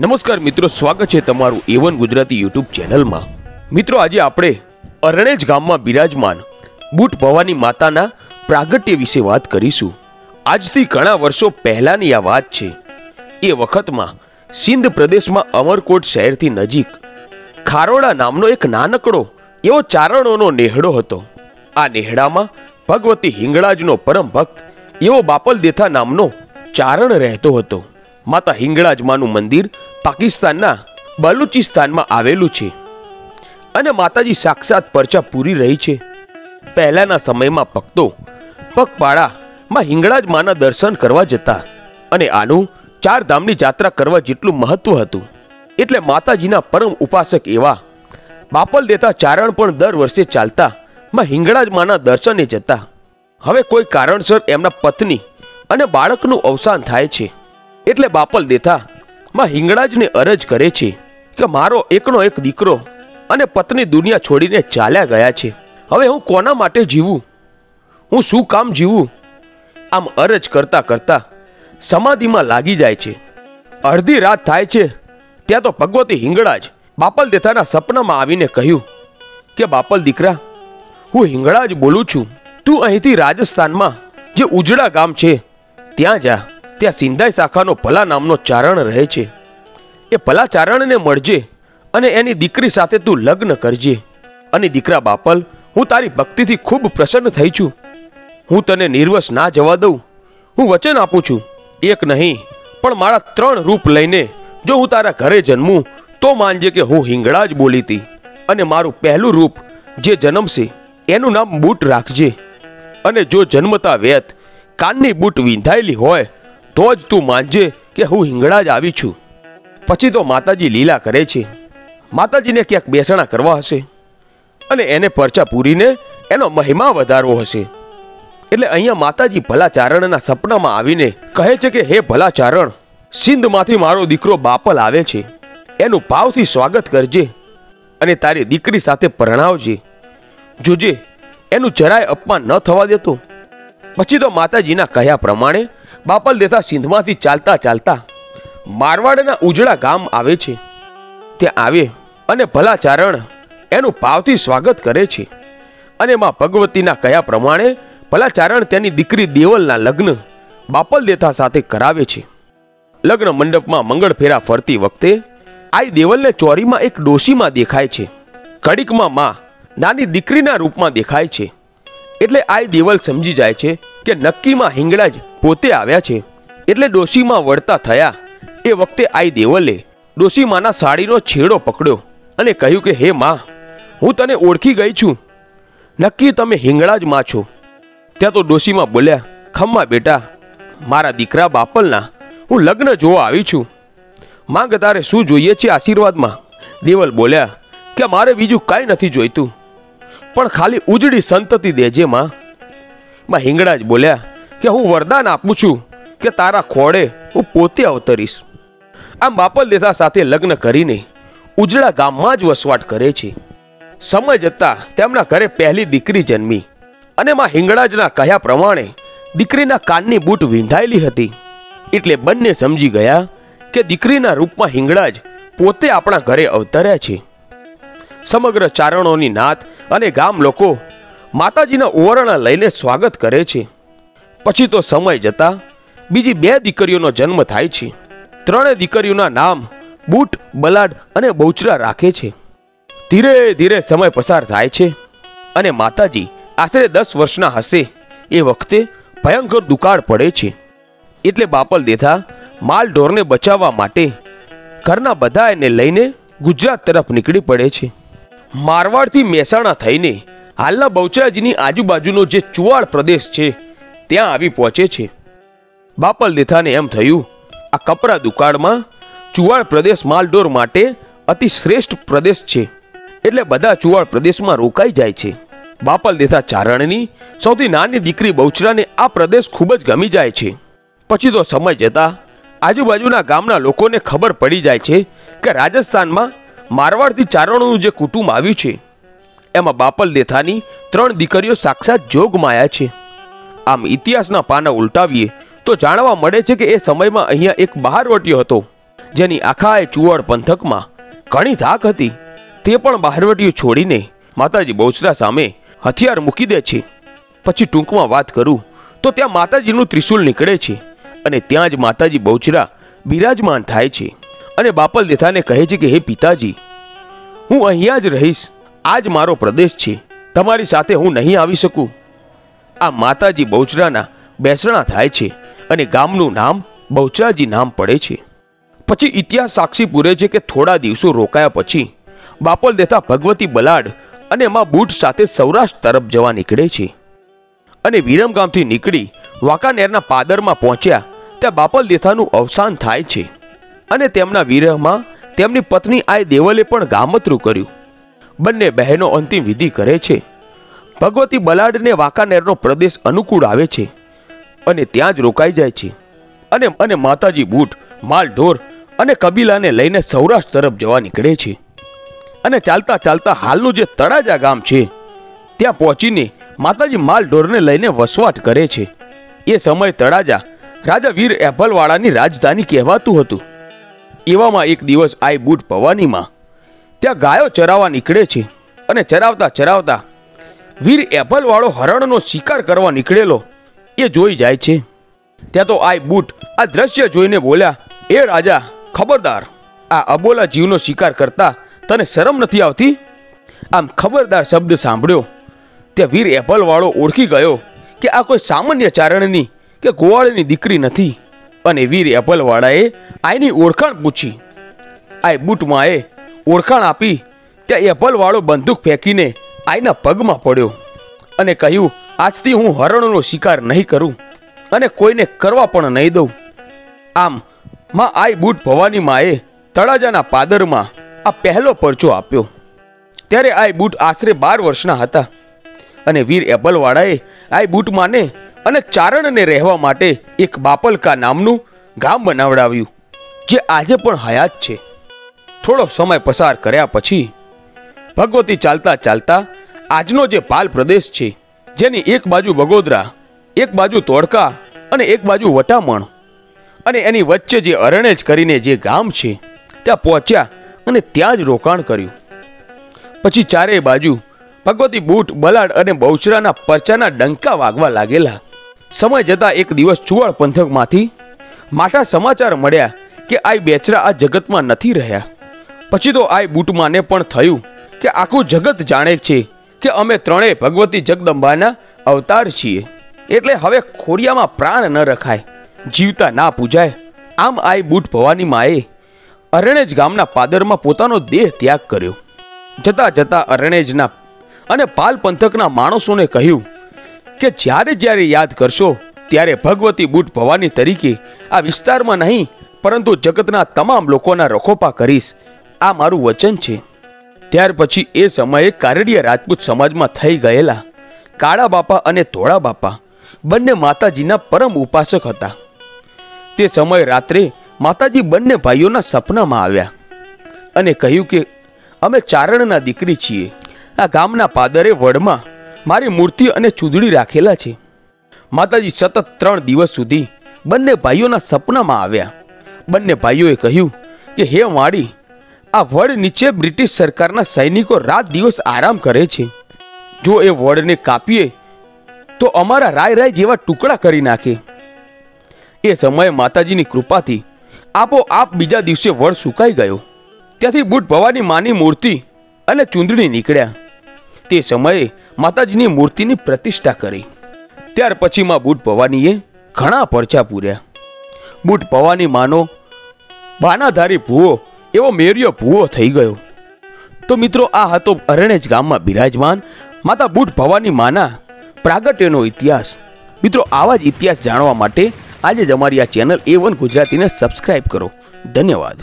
નમસ્કાર મિત્રો, સ્વાગત છે તમારું એવન ગુજરાતી યુટ્યુબ ચેનલમાં. મિત્રો, આજે આપણે અરણેજ ગામમાં બિરાજમાન બુટ ભવાની માતાના પ્રાગટ્ય વિશે વાત કરીશું. આજથી ઘણા વર્ષો પહેલાની આ વાત છે. એ વખતમાં સિંધ પ્રદેશમાં અમરકોટ શહેરથી નજીક ખારોડા નામનો એક નાનકડો એવો ચારણોનો નેહડો હતો. આ નેહડામાં ભગવતી હિંગળાજનો પરમ ભક્ત એવો બાપલ દેથા નામનો ચારણ રહેતો હતો. માતા હિંગળાજમાનું મંદિર પાકિસ્તાનના બલુચિસ્તાનમાં આવેલું છે અને માતાજી સાક્ષાત પરચા પૂરી રહી છે. પહેલાના સમયમાં ભક્તો પગપાળામાં હિંગળાજ માના દર્શન કરવા જતા અને આનું ચાર ધામની જાત્રા કરવા જેટલું મહત્વ હતું. એટલે માતાજીના પરમ ઉપાસક એવા બાપલ દેતા ચારણ પણ દર વર્ષે ચાલતા માં હિંગળાજ માના દર્શને જતા. હવે કોઈ કારણસર એમના પત્ની અને બાળકનું અવસાન થાય છે. એટલે બાપલ દેતા માં હિંગળાજને અરજ કરે છે કે મારો એકનો એક દીકરો અને પત્ની દુનિયા છોડીને ચાલ્યા ગયા છે. હવે હું કોના માટે જીવું? હું શું કામ જીવું? આમ અરજ કરતા કરતા સમાધિમાં લાગી જાય છે. અડધી રાત થાય છે, ત્યાં તો ભગવતી હિંગળાજ બાપલ દેતાના સપનામાં આવીને કહ્યું કે, બાપલ દીકરા, હું હિંગળાજ બોલું છું. તું અહીંથી રાજસ્થાનમાં, જે ઉજળા ગામ છે, ત્યાં જા. ત્યાં સિંધાઈ શાખાનો ભલા નામનો ચારણ રહે છે. એ ભલા ચારણને મળજે અને એની દીકરી સાથે તું લગ્ન કરજે. અને દીકરા બાપલ, હું તારી ભક્તિથી ખૂબ પ્રસન્ન થઈ છું. હું તને નિર્વસ ના જવા દઉં. હું વચન આપું છું. એક નહીં, પણ મારા ત્રણ રૂપ લઈને જો હું તારા ઘરે જન્મું, તો માનજે કે હું હિંગળા જ બોલી હતી. અને મારું પહેલું રૂપ જે જન્મશે, એનું નામ બૂટ રાખજે. અને જો જન્મતા વેત કાનની બૂટ વિંધાયેલી હોય તો જ તું માનજે કે હું હિંગળા જ આવી છું. પછી તો માતાજી લીલા કરે છે. માતાજીને ક્યાંક બેસણા કરવા હશે અને એને પરચા પૂરીને એનો મહિમા વધારવો હશે. એટલે અહીંયા માતાજી ભલા ચારણના સપનામાં આવીને કહે છે કે, હે ભલા ચારણ સિંધમાંથી મારો દીકરો બાપલ આવે છે. એનું ભાવથી સ્વાગત કરજે અને તારી દીકરી સાથે પરણાવજે. જોજે, એનું જરાય અપમાન ન થવા દેતો. પછી તો માતાજીના કહ્યા પ્રમાણે બાપલ દેતા સિંધમાંથી ચાલતા ચાલતા મારવાડના ઉજળા ગામ આવે છે. ત્યાં આવે અને ભલા એનું ભાવથી સ્વાગત કરે છે. અને માં ભગવતીના કયા પ્રમાણે ભલા તેની દીકરી દેવલના લગ્ન બાપલ દેતા સાથે કરાવે છે. લગ્ન મંડપમાં મંગળ ફેરા ફરતી વખતે આઈ દેવલને ચોરીમાં એક ડોશીમાં દેખાય છે. કડીકમાં માં નાની દીકરીના રૂપમાં દેખાય છે. એટલે આઈ દેવલ સમજી જાય છે કે નક્કીમાં હિંગળા જ પોતે આવ્યા છે. એટલે ડોશીમાં વળતા થયા. એ વખતે આઈ દેવલે ડોશીમાના સાડીનો છેડો પકડ્યો અને કહ્યું કે, હે માં, હું તને ઓળખી ગઈ છું. નક્કી તમે હિંગળા જ માં છો. ત્યાં તો ડોશીમાં બોલ્યા, ખમ્મા બેટા, મારા દીકરા બાપલના હું લગ્ન જોવા આવી છું. માંગ તારે શું જોઈએ છે આશીર્વાદમાં? દેવલ બોલ્યા, કે મારે બીજું કાંઈ નથી જોઈતું. પણ ખાલી ઉજળી સંતતિ દેજે માં. માં હિંગળા જ બોલ્યા કે હું વરદાન આપું છું કે તારા ખોળે હું પોતે અવતરીશ. આમ બાપલ દેસા સાથે લગ્ન કરીને ઉજળા ગામમાં જ વસવાટ કરે છે. સમય જતા તેમના ઘરે પહેલી દીકરી જન્મી અને માં હિંગળાજના કહ્યા પ્રમાણે દીકરીના કાનની બૂટ વિંધાયેલી હતી. એટલે બંને સમજી ગયા કે દીકરીના રૂપમાં હિંગળાજ પોતે આપણા ઘરે અવતર્યા છે. સમગ્ર ચારણોની નાત અને ગામ લોકો માતાજીના ઓવરણા લઈને સ્વાગત કરે છે. પછી તો સમય જતા બીજી બે દીકરીઓનો જન્મ થાય છે. ત્રણે દીકરીઓના નામ બૂટ, બલાડ અને બહુચરા રાખે છે. ધીરે ધીરે સમય પસાર થાય છે અને માતાજી આશરે દસ વર્ષના હશે એ વખતે ભયંકર દુકાળ પડે છે. એટલે બાપલ દેથા માલ ઢોરને બચાવવા માટે ઘરના બધા એને લઈને ગુજરાત તરફ નીકળી પડે છે. મારવાડથી મહેસાણા થઈને હાલના બહુચરાજીની આજુબાજુનો જે ચુવાડ પ્રદેશ છે ત્યાં આવી પહોંચે છે. બાપલ દેથાને એમ થયું, આ કપરા દુકાળમાં ચુવાડ પ્રદેશ માલઢોર માટે અતિ શ્રેષ્ઠ પ્રદેશ છે. એટલે બધા ચુવાડ પ્રદેશમાં રોકાઈ જાય છે. બાપલ દેથા ચારણની સૌથી નાની દીકરી બહુચરાને આ પ્રદેશ ખૂબ જ ગમી જાય છે. પછી તો સમય જતા આજુબાજુના ગામના લોકોને ખબર પડી જાય છે કે રાજસ્થાનમાં મારવાડથી ચારણનું જે કુટુંબ આવ્યું છે, એમાં બાપલ દેથાની ત્રણ દીકરીઓ સાક્ષાત જોગમાયા છે. આમ ઇતિહાસના પાના ઉલટાવીએ, તો જાણવા મળે છે કે એ સમયમાં અહીંયા એક બહારવટીયો હતો, જેની આખા ચુવાડ પંથકમાં ઘણી ધાક હતી. તે પણ બહારવટીઓ છોડીને માતાજી બહુચરા સામે હથિયાર મૂકી દે છે. પછી ટૂંકમાં વાત કરું, તો ત્યાં માતાજીનું ત્રિશુલ નીકળે છે અને ત્યાં જ માતાજી બહુચરા બિરાજમાન થાય છે. અને બાપલ દેથાને કહે છે કે, હે પિતાજી, હું અહીંયા જ રહીશ. આ જ મારો પ્રદેશ છે. તમારી સાથે હું નહીં આવી શકું. આ માતાજી બહુચરાના બેસણા થાય છે અને ગામનું નામ બહુચરાજી નામ પડે છે. પછી ઇતિહાસ સાક્ષી પૂરે છે કે થોડા દિવસો રોકાયા પછી બાપલ દેતા ભગવતી બલાડ અને માં બુટ સાથે સૌરાષ્ટ્ર તરફ જવા નીકળે છે. અને વિરમગામથી નીકળી વાંકાનેરના પાદરમાં પહોંચ્યા ત્યાં બાપલ દેથાનું અવસાન થાય છે. અને તેમના વિરહમાં તેમની પત્ની આય દેવલે પણ ગામતરું કર્યું. બંને બહેનો અંતિમ વિધિ કરે છે. ભગવતી બલાડને વાંકાનેરનો પ્રદેશ અનુકૂળ આવે છે અને ત્યાં જ રોકાઈ જાય છે. અને અને માતાજી બૂટ, માલ ઢોર અને કબીલાને લઈને સૌરાષ્ટ્ર તરફ જવા નીકળે છે. અને ચાલતા ચાલતા હાલનું જે તળાજા ગામ છે, ત્યાં પહોંચીને માતાજી માલ ઢોરને લઈને વસવાટ કરે છે. એ સમય તળાજા રાજા વીર એભલવાળાની રાજધાની કહેવાતું હતું. એવામાં એક દિવસ આઈ બુટ ભવાનીમાં ત્યાં ગાયો ચરાવવા નીકળે છે અને ચરાવતા ચરાવતા વીર એભલવાળો હરણનો શિકાર કરવા નીકળેલો. એ જોઈ જાય છે. ત્યાં તો આઈ બુટ, આ દ્રશ્ય જોઈને બોલ્યા, એ રાજા, ખબરદાર. આ અબોલા જીવનો શિકાર કરતા તને શરમ નથી આવતી? આમ ખબરદાર શબ્દ સાંભળ્યો. ત્યાં વીર એપલવાળો ઓળખી ગયો કે આ કોઈ સામાન્ય ચારણની કે ગોવાળની દીકરી નથી. અને વીર એપલવાળાએ આઈની ઓળખાણ પૂછી. આઈ બુટમાં એ ઓળખાણ આપી, ત્યાં એપલવાળો બંદૂક ફેંકીને આઈના પગમાં પડ્યો અને કહ્યું, આજથી હું હરણનો શિકાર નહીં કરું અને કોઈને કરવા પણ નહીં દઉં. આમ, માં આઈ બુટ ભવાની માએ તળાજાના પાદરમાં આ પહેલો પરચો આપ્યો. ત્યારે આઈ બુટ આશરે બાર વર્ષના હતા અને વીર એબલવાળાએ આઈ બુટ માને અને ચારણને રહેવા માટે એક બાપલકા નામનું ગામ બનાવડાવ્યું, જે આજે પણ હયાત છે. થોડો સમય પસાર કર્યા પછી ભગવતી ચાલતા ચાલતા આજનો જે પાલ પ્રદેશ છે, જેની એક બાજુ બગોદરા એક બાજુ તોડકા અને એક બાજુ વટામણ અને એની વચ્ચે જે અરણેજ કરીને જે ગામ છે, ત્યાં પહોંચ્યા અને ત્યાં જ રોકાણ કર્યું. પછી ચારેય બાજુ ભગવતી બૂટ, બલાડ અને બહુચરાના પરચાના ડંકા વાગવા લાગેલા. સમય જતા એક દિવસ ચુવાડ પંથકમાંથી માઠા સમાચાર મળ્યા કે આઈ બેચરા આ જગતમાં નથી રહ્યા. પછી તો આઈ બૂટમાને પણ થયું કે આખું જગત જાણે છે કે અમે ત્રણેય ભગવતી જગદંબાના અવતાર છીએ. એટલે હવે ખોડિયામાં પ્રાણ ન રખાય, જીવતા ના પૂજાય. આમ આઈ બૂટ ભવાની માએ અરણેજ ગામના પાદરમાં પોતાનો દેહ ત્યાગ કર્યો. જતા જતા અરણેજના અને પાલ પંથકના માણસોને કહ્યું કે જ્યારે જ્યારે યાદ કરશો, ત્યારે ભગવતી બુટ ભવાની તરીકે આ વિસ્તારમાં નહીં, પરંતુ જગતના તમામ લોકોના રખોપા કરીશ. આ મારું વચન છે. ત્યાર પછી એ સમયે કારડિયા રાજપૂત સમાજમાં થઈ ગયેલા કાળા બાપા અને ધોળા બાપા બંને માતાજીના પરમ ઉપાસક હતા. તે સમયે રાત્રે માતાજી બંને ભાઈઓના સપનામાં આવ્યા અને કહ્યું કે, અમે ચારણના દીકરી છીએ. આ ગામના પાદરે વડમાં મારી મૂર્તિ અને ચૂંદડી રાખેલા છે. માતાજી સતત ત્રણ દિવસ સુધી બંને ભાઈઓના સપનામાં આવ્યા. બંને ભાઈઓએ કહ્યું કે, હે માડી આ વડ નીચે બ્રિટિશ સરકારના સૈનિકો રાત દિવસ આરામ કરે છે. જો એ વડને કાપીએ, તો અમારા રાય રાય જેવા ટુકડા કરી નાખે. એ સમયે માતાજીની કૃપાથી આપોઆપ બીજા દિવસે વડ સુકાઈ ગયો. ત્યાંથી બુટ ભવાની માની મૂર્તિ અને ચૂંદડી નીકળ્યા. તે સમયે માતાજીની મૂર્તિની પ્રતિષ્ઠા કરી. ત્યાર પછી માં બુટ ભવાનીએ ઘણા પરચા પૂર્યા. બુટ ભવાની માનો બાનાધારી ભૂવો એવો મેરિયો ભૂવો થઈ ગયો. તો મિત્રો, આ હતો અરણેજ ગામમાં બિરાજમાન માતા બુટ ભવાની માના પ્રાગટ્યનો ઇતિહાસ. મિત્રો, આવા જ ઇતિહાસ જાણવા માટે આજે જ અમારી આ ચેનલ એ વન ગુજરાતીને સબસ્ક્રાઇબ કરો. ધન્યવાદ.